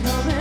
Thank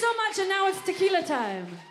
so much, and now it's tequila time.